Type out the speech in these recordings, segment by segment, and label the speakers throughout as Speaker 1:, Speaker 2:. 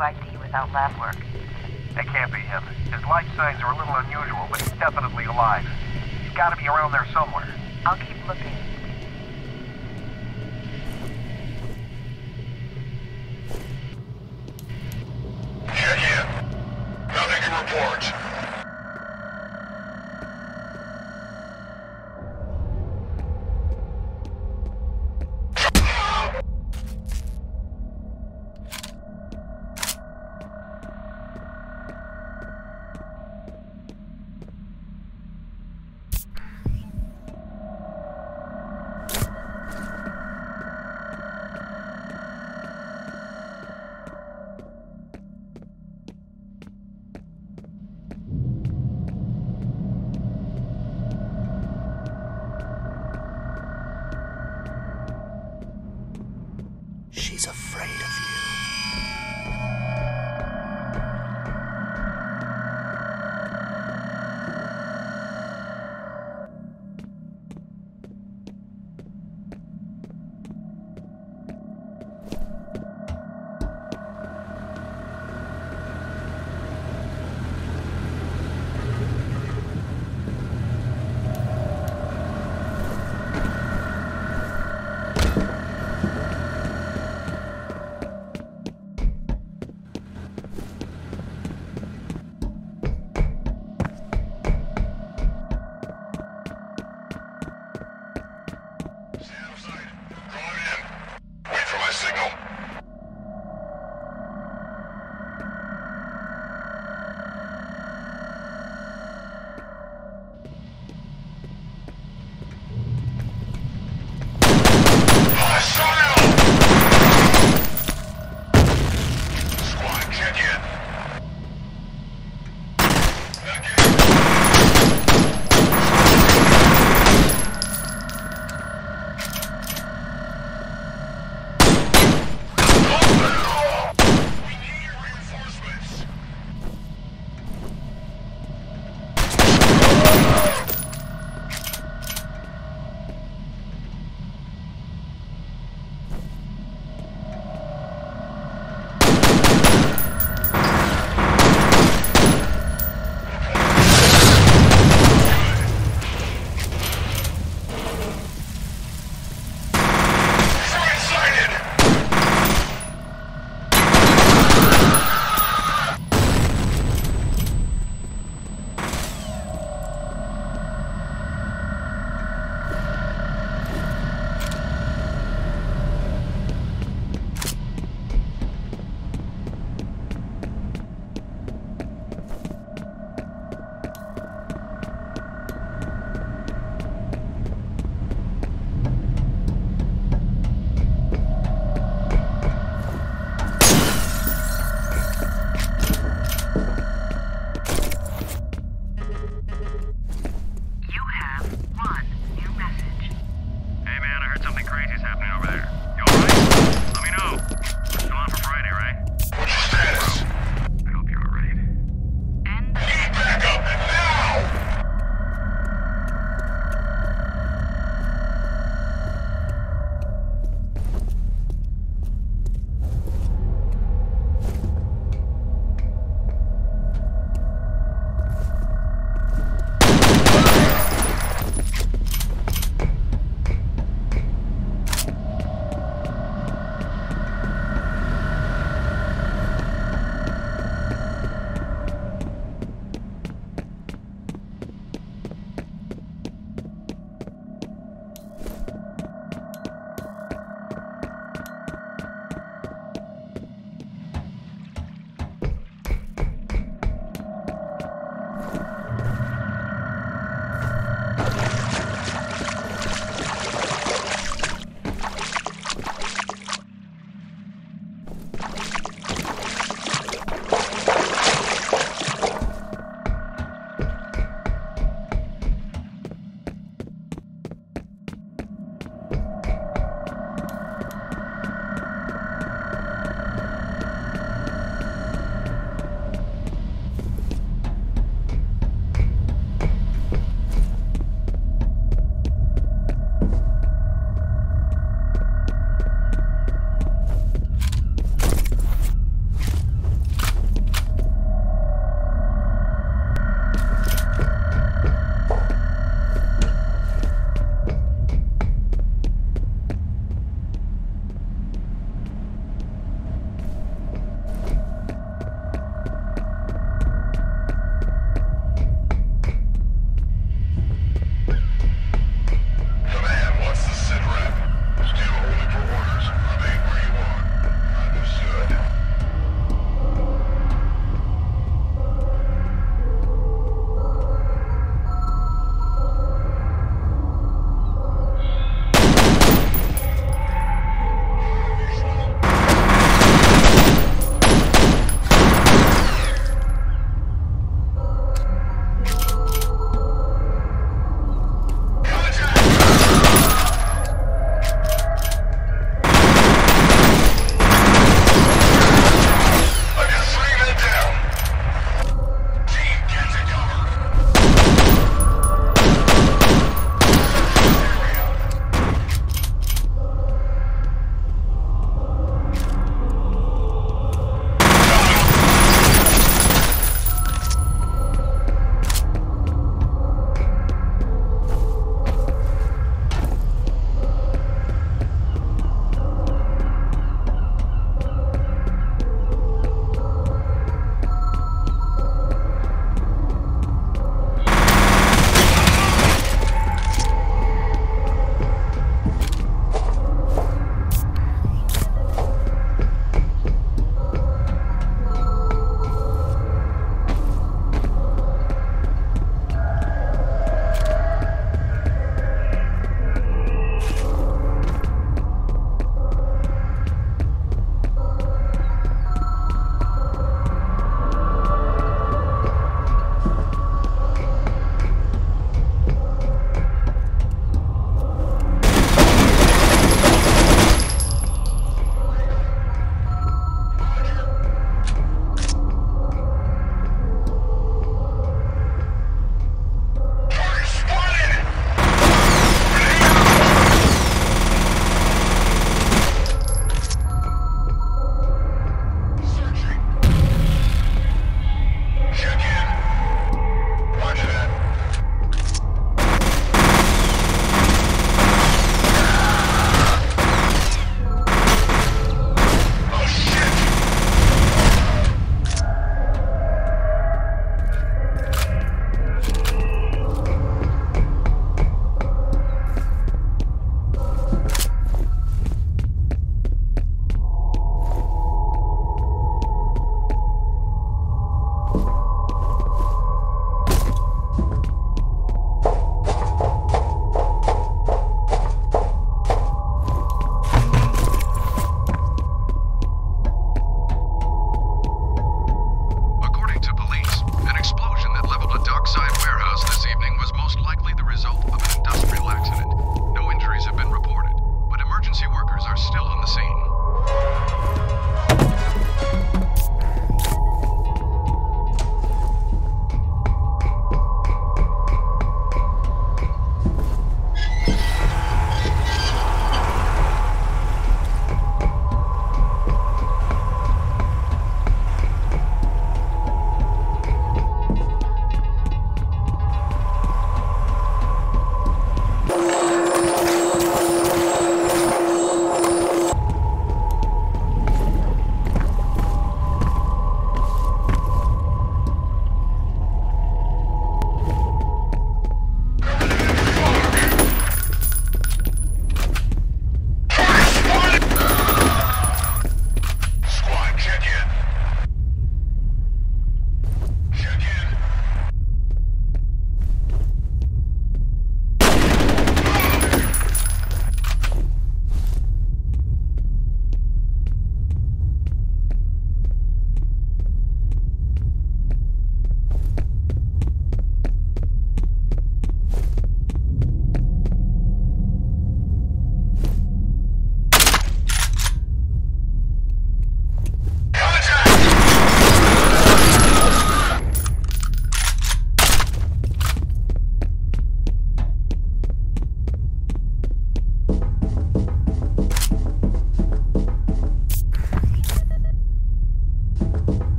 Speaker 1: ID without lab work.
Speaker 2: That can't be him. His life signs are a little unusual, but he's definitely alive. He's gotta be around there somewhere.
Speaker 1: I'll keep looking.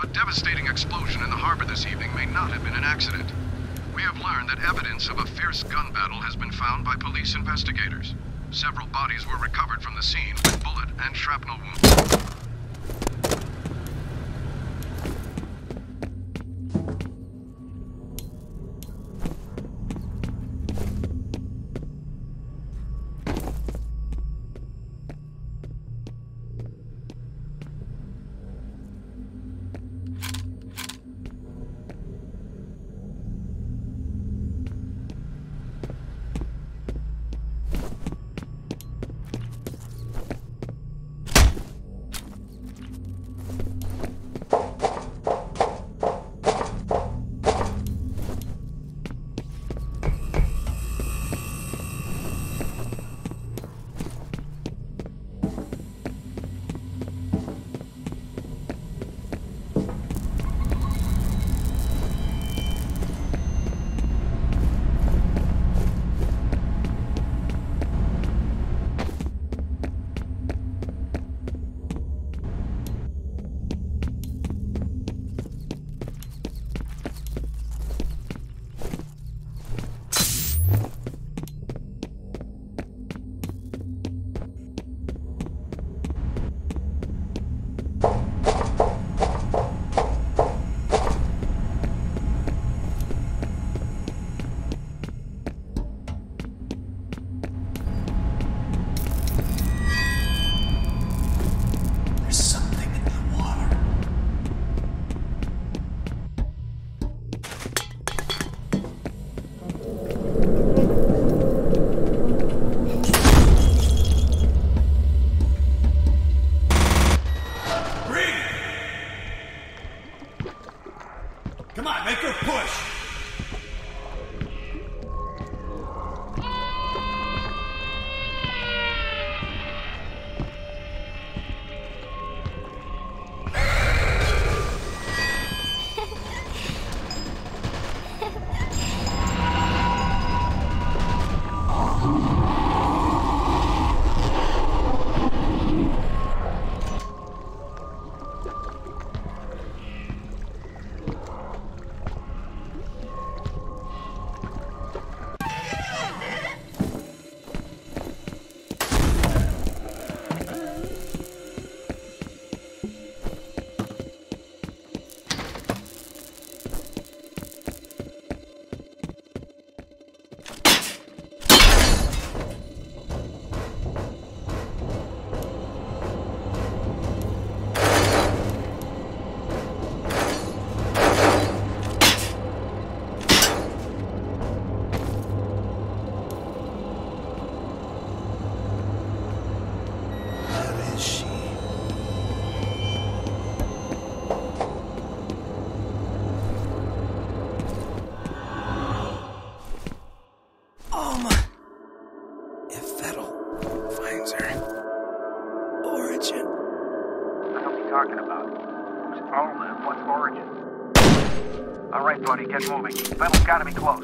Speaker 3: A
Speaker 4: devastating explosion in the harbor this evening may not have been an accident. We have learned that evidence of a fierce gun battle has been found by police investigators. Several bodies were recovered from the scene with bullet and shrapnel wounds.
Speaker 3: Gotta be close.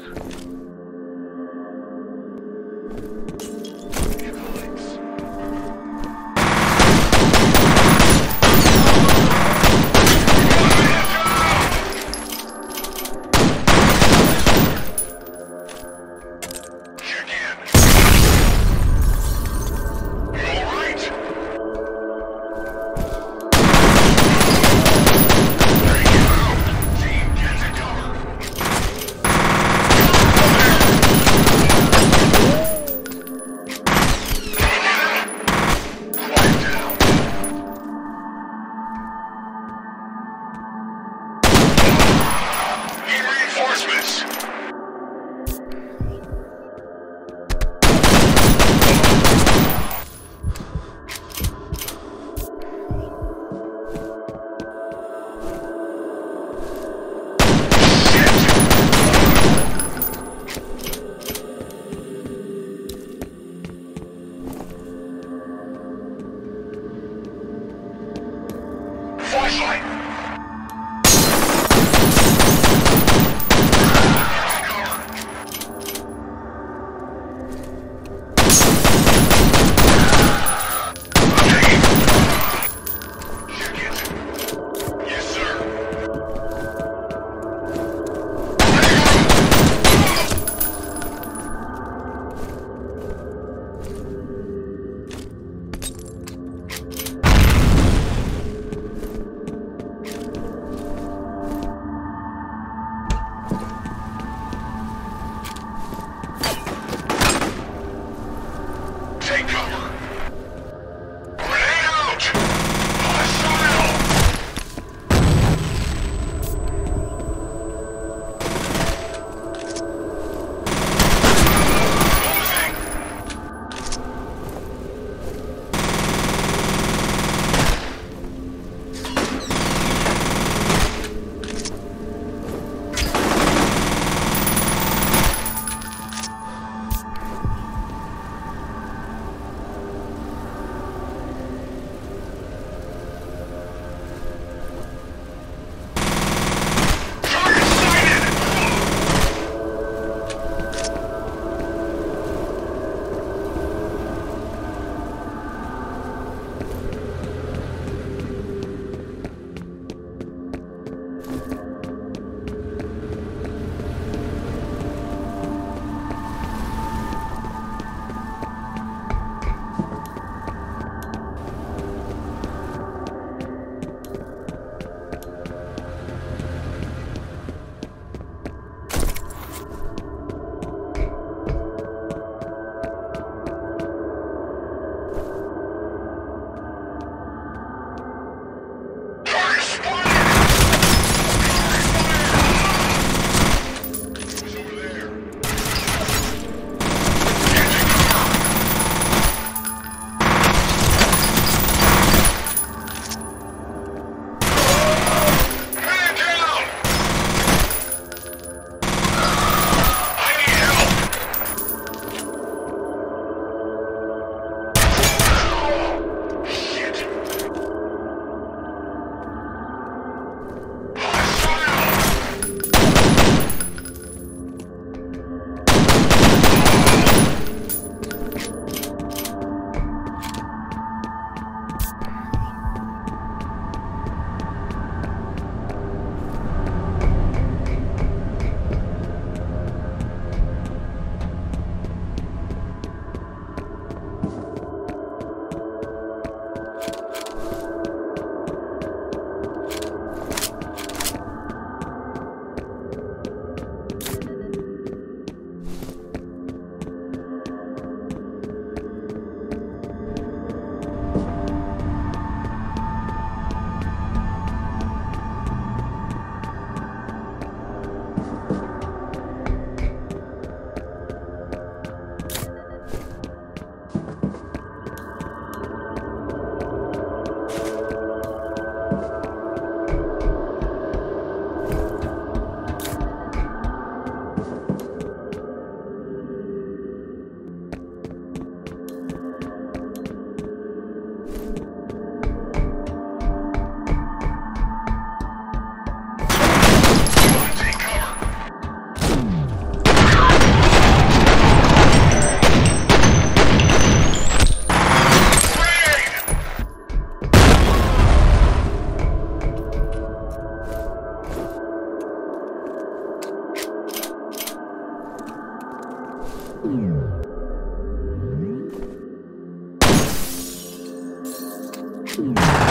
Speaker 5: Mm-hmm.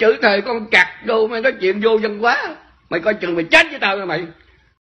Speaker 5: Chửi thề con cặt đồ, mày nói chuyện vô dân quá Mày coi chừng mày chết với tao nha mày.